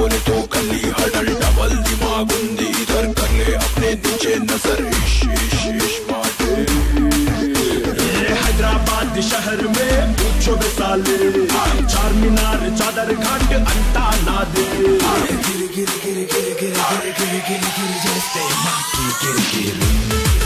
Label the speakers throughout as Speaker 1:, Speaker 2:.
Speaker 1: बोले तो कली हडल डबल दिमाग उंदी इधर कर ले अपने नीचे नज़र हैदराबाद शहर में पूछो बेसाले चार मीनार चादर घाट अंता ना दे गिर गिर गिर गिर गिर गिर गिर गिर गिर गिर गिर गिर गिर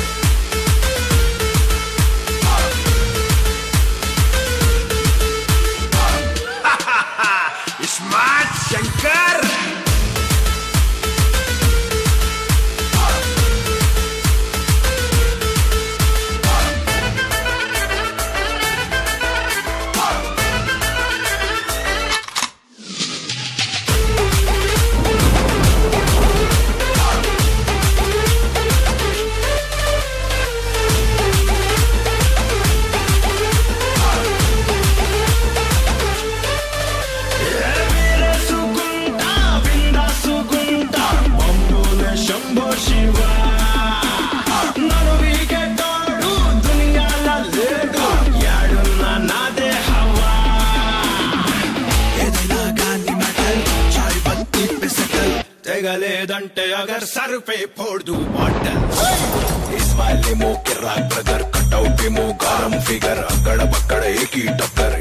Speaker 1: से गले डंटे अगर सर पे फोड़ दू बॉटल इस्माइल मोके राग ब्रदर कट आउट डेमो गरम फिगर अकड़ बकड़ एक ही टक्कर